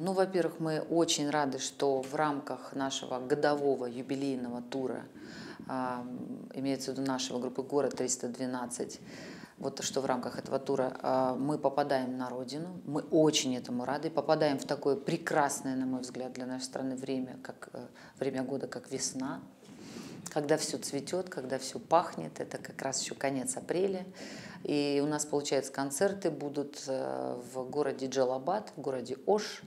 Ну, во-первых, мы очень рады, что в рамках нашего годового юбилейного тура, имеется в виду нашего группы «Город 312», вот что в рамках этого тура а, мы попадаем на родину, мы очень этому рады, попадаем в такое прекрасное, на мой взгляд, для нашей страны время, как э, время года, как весна, когда все цветет, когда все пахнет, это как раз еще конец апреля. И у нас, получается, концерты будут э, в городе Джалабад, в городе Ош,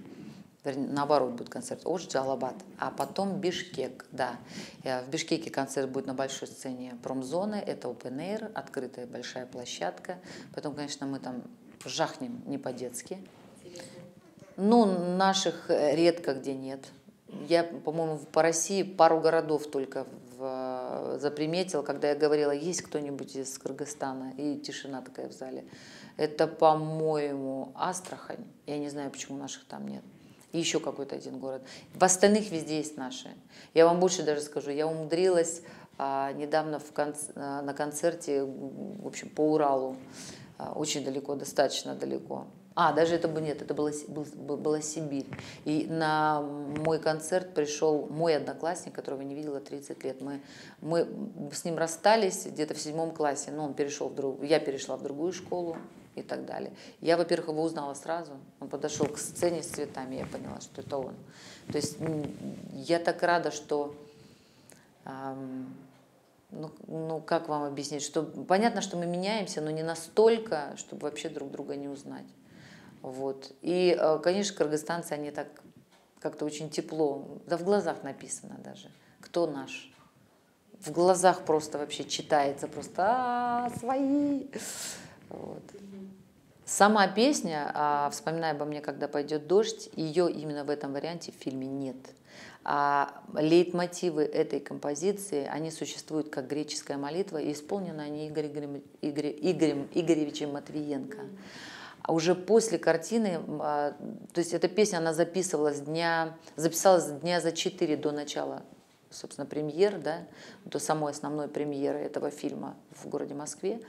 вернее, наоборот будет концерт Ош, Джалабад, а потом Бишкек, да. Э, в Бишкеке концерт будет на большой сцене промзоны, это open air, открытая большая площадка. Потом, конечно, мы там жахнем не по-детски. Ну, наших редко где нет. Я, по-моему, по России пару городов только в, заприметил, когда я говорила, есть кто-нибудь из Кыргызстана, и тишина такая в зале. Это, по-моему, Астрахань. Я не знаю, почему наших там нет. И еще какой-то один город. В остальных везде есть наши. Я вам больше даже скажу, я умудрилась а, недавно в конц... А, на концерте, в общем, по Уралу, очень далеко, достаточно далеко. А, даже это бы нет, это была, был, была Сибирь. И на мой концерт пришел мой одноклассник, которого не видела 30 лет. Мы, мы с ним расстались где-то в седьмом классе. Ну, он перешел в друг, я перешла в другую школу и так далее. Я, во-первых, его узнала сразу. Он подошел к сцене с цветами, я поняла, что это он. То есть я так рада, что... Эм, ну, ну, как вам объяснить, что понятно, что мы меняемся, но не настолько, чтобы вообще друг друга не узнать. Вот. И, э, конечно, кыргызстанцы, они так как-то очень тепло, да в глазах написано даже, кто наш. В глазах просто вообще читается, просто а, свои. Вот. Сама песня, а, вспоминая обо мне, когда пойдет дождь, ее именно в этом варианте в фильме нет. А лейтмотивы этой композиции, они существуют как греческая молитва, и исполнены они Игорем, Игорем, Игорем Игоревичем Матвиенко. А уже после картины, а, то есть эта песня, она записывалась дня, записалась дня за четыре до начала, собственно, премьер, да, до самой основной премьеры этого фильма в городе Москве.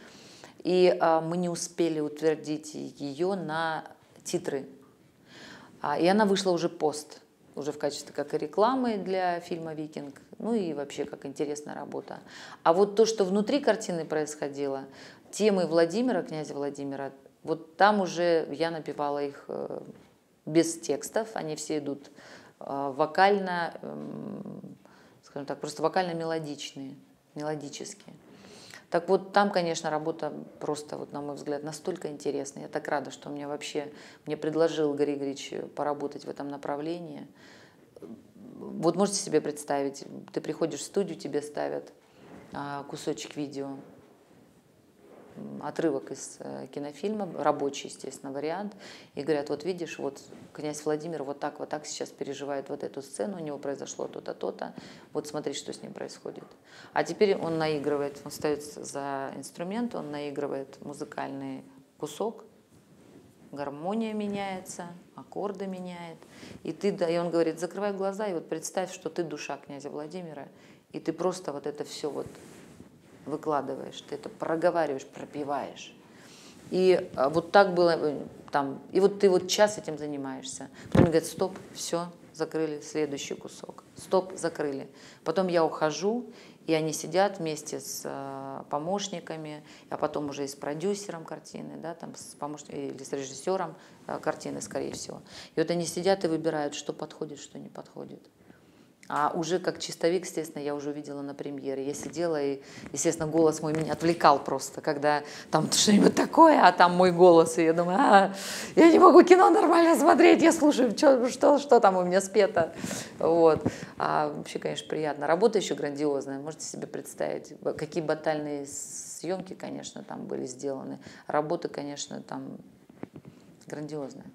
И а, мы не успели утвердить ее на титры. А, и она вышла уже пост, уже в качестве как и рекламы для фильма «Викинг», ну и вообще как интересная работа. А вот то, что внутри картины происходило, темы Владимира, князя Владимира, вот там уже я напевала их э, без текстов, они все идут э, вокально, эм, скажем так, просто вокально-мелодичные, мелодические. Так вот, там, конечно, работа просто, вот, на мой взгляд, настолько интересная. Я так рада, что мне вообще мне предложил Игорь Игоревич поработать в этом направлении. Вот можете себе представить, ты приходишь в студию, тебе ставят а, кусочек видео, отрывок из э, кинофильма, рабочий, естественно, вариант, и говорят, вот видишь, вот князь Владимир вот так, вот так сейчас переживает вот эту сцену, у него произошло то-то, то-то, вот смотри, что с ним происходит. А теперь он наигрывает, он ставит за инструмент, он наигрывает музыкальный кусок, гармония меняется, аккорды меняет, и ты, да, и он говорит, закрывай глаза и вот представь, что ты душа князя Владимира, и ты просто вот это все вот выкладываешь, ты это проговариваешь, пропиваешь. И а, вот так было э, там, и вот ты вот час этим занимаешься. Потом мне говорят, стоп, все, закрыли следующий кусок. Стоп, закрыли. Потом я ухожу, и они сидят вместе с э, помощниками, а потом уже и с продюсером картины, да, там с помощником или с режиссером э, картины, скорее всего. И вот они сидят и выбирают, что подходит, что не подходит. А уже как чистовик, естественно, я уже увидела на премьере. Я сидела, и, естественно, голос мой меня отвлекал просто, когда там что-нибудь такое, а там мой голос. И я думаю, а, я не могу кино нормально смотреть, я слушаю, что, что, что там у меня спето. Вот. А вообще, конечно, приятно. Работа еще грандиозная, можете себе представить. Какие батальные съемки, конечно, там были сделаны. Работа, конечно, там грандиозная.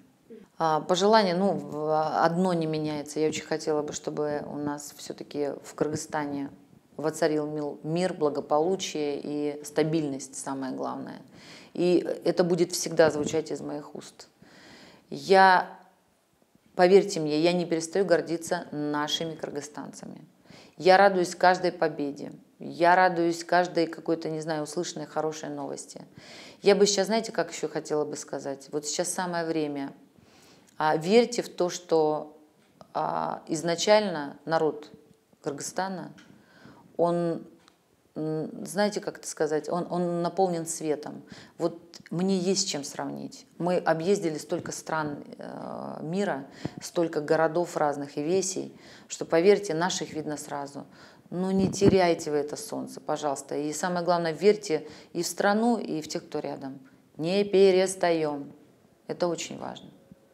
А, пожелание, ну, одно не меняется. Я очень хотела бы, чтобы у нас все-таки в Кыргызстане воцарил мир, благополучие и стабильность, самое главное. И это будет всегда звучать из моих уст. Я, поверьте мне, я не перестаю гордиться нашими кыргызстанцами. Я радуюсь каждой победе. Я радуюсь каждой какой-то, не знаю, услышанной хорошей новости. Я бы сейчас, знаете, как еще хотела бы сказать? Вот сейчас самое время верьте в то, что а, изначально народ Кыргызстана, он знаете, как это сказать, он, он наполнен светом. Вот мне есть чем сравнить. Мы объездили столько стран э, мира, столько городов разных и весей, что, поверьте, наших видно сразу. Но не теряйте вы это солнце, пожалуйста. И самое главное, верьте и в страну, и в тех, кто рядом. Не перестаем. Это очень важно.